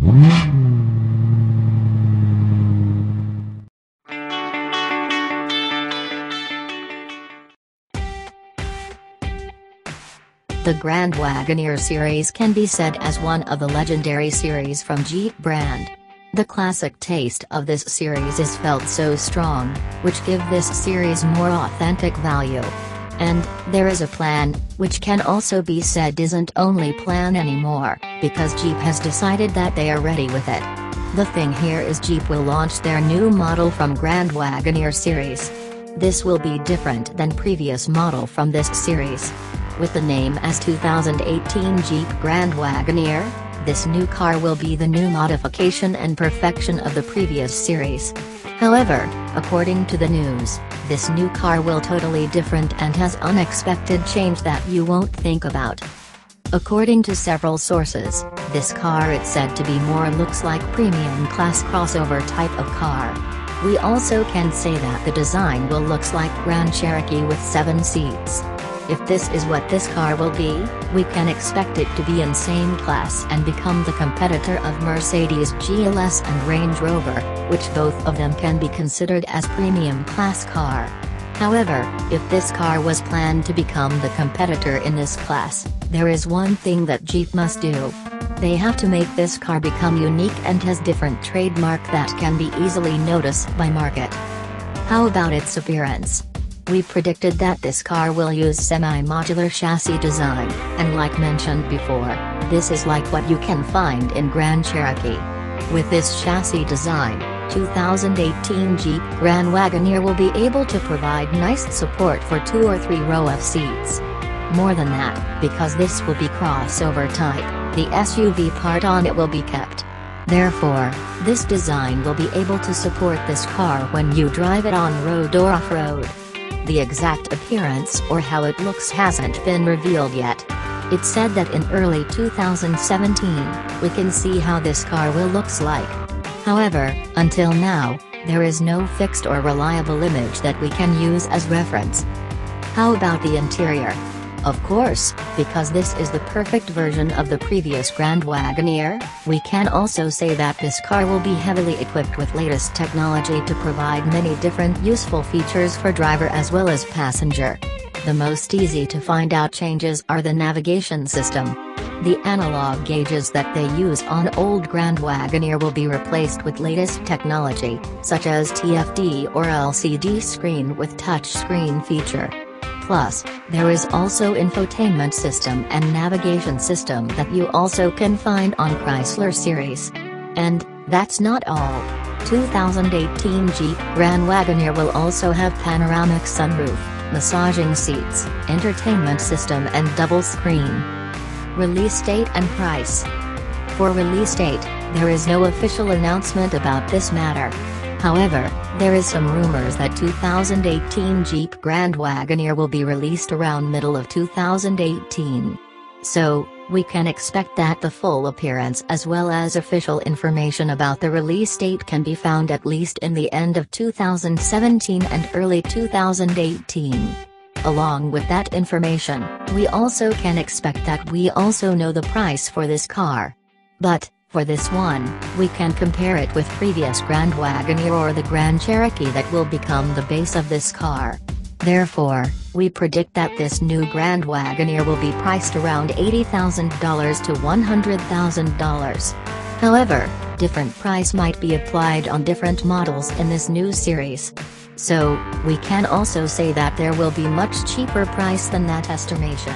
The Grand Wagoneer series can be said as one of the legendary series from Jeep brand. The classic taste of this series is felt so strong, which give this series more authentic value. And, there is a plan, which can also be said isn't only plan anymore, because Jeep has decided that they are ready with it. The thing here is Jeep will launch their new model from Grand Wagoneer series. This will be different than previous model from this series. With the name as 2018 Jeep Grand Wagoneer, this new car will be the new modification and perfection of the previous series. However, according to the news, this new car will totally different and has unexpected change that you won't think about. According to several sources, this car it's said to be more looks like premium class crossover type of car. We also can say that the design will looks like Grand Cherokee with 7 seats. If this is what this car will be, we can expect it to be in same class and become the competitor of Mercedes GLS and Range Rover, which both of them can be considered as premium class car. However, if this car was planned to become the competitor in this class, there is one thing that Jeep must do. They have to make this car become unique and has different trademark that can be easily noticed by market. How about its appearance? We predicted that this car will use semi-modular chassis design, and like mentioned before, this is like what you can find in Grand Cherokee. With this chassis design, 2018 Jeep Grand Wagoneer will be able to provide nice support for two or three row of seats. More than that, because this will be crossover type, the SUV part on it will be kept. Therefore, this design will be able to support this car when you drive it on road or off-road. The exact appearance or how it looks hasn't been revealed yet. It said that in early 2017, we can see how this car will looks like. However, until now, there is no fixed or reliable image that we can use as reference. How about the interior? Of course, because this is the perfect version of the previous Grand Wagoneer, we can also say that this car will be heavily equipped with latest technology to provide many different useful features for driver as well as passenger. The most easy to find out changes are the navigation system. The analog gauges that they use on old Grand Wagoneer will be replaced with latest technology, such as TFT or LCD screen with touchscreen feature. Plus, there is also infotainment system and navigation system that you also can find on Chrysler series. And, that's not all. 2018 Jeep Grand Wagoneer will also have panoramic sunroof, massaging seats, entertainment system and double screen. Release date and price. For release date, there is no official announcement about this matter. However, there is some rumors that 2018 Jeep Grand Wagoneer will be released around middle of 2018. So, we can expect that the full appearance as well as official information about the release date can be found at least in the end of 2017 and early 2018. Along with that information, we also can expect that we also know the price for this car. But, for this one, we can compare it with previous Grand Wagoneer or the Grand Cherokee that will become the base of this car. Therefore, we predict that this new Grand Wagoneer will be priced around $80,000 to $100,000. However, different price might be applied on different models in this new series. So, we can also say that there will be much cheaper price than that estimation.